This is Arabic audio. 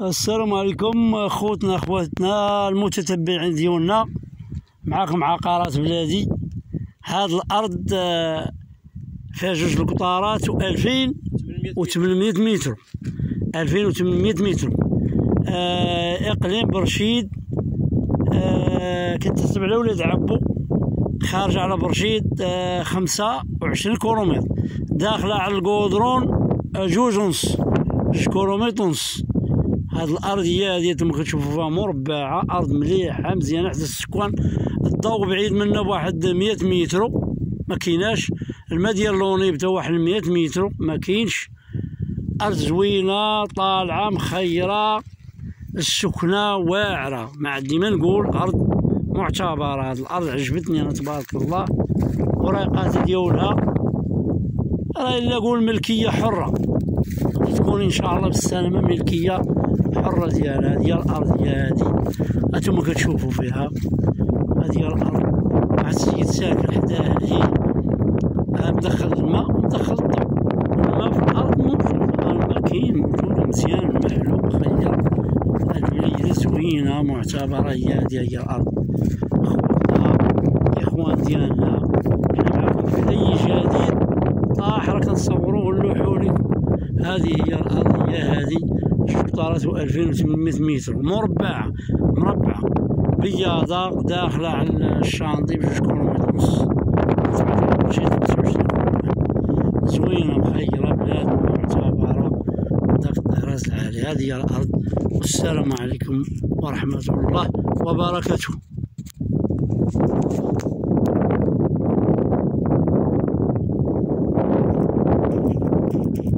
السلام عليكم خوتنا أخواتنا المتتبعين ديالنا. معاكم عقارات بلادي. هاد الأرض آه، فيها جوج القطارات و 2800 متر. 2800 متر. آه إقليم برشيد. آه كتحسب على ولاد عبو. خارج على برشيد آه 25 كيلومتر. داخله على القودرون جوج ونص جوج كيلومتر ونص هاد الأرض هي هادي أنتم كتشوفوا فيها مربعة أرض مليحة مزيانة حتى السكان الضوء بعيد منا بواحد 100 متر ما كايناش. الماء ديال لونيب تا واحد 100 متر ما كاينش. أرض زوينة طالعة مخيرة السكنة واعرة. ما عندي ما نقول أرض معتبرة. هاد الأرض عجبتني أنا تبارك الله. وريقات ديالها راه إلا نقول ملكية حرة. تكون إن شاء الله بالسلامة ملكية حرة ديالها ديال الأرض هي هادي هانتوما كتشوفوا فيها. هادي هي الأرض. واحد السيد ساكن حداها الهي مدخل الماء ومدخل الضوء الماء في الأرض موجود الماء كاين موجود مزيان محلو خير هاد زوينة معتبرة هي هادي هي الأرض. الاخوان ديالنا في أي جديد طاح راه كنصوروا ونلوحوا لكم هذه هي الأرض هي هذه. شطارات 2800 متر. مربعة مربعة بياضة داخلة على الشانطي بجوج كيلومتر ونص. زوينة مخيرة بلاد معتبرة. داك الطراز العالي هذه هي الأرض. والسلام عليكم ورحمة الله وبركاته.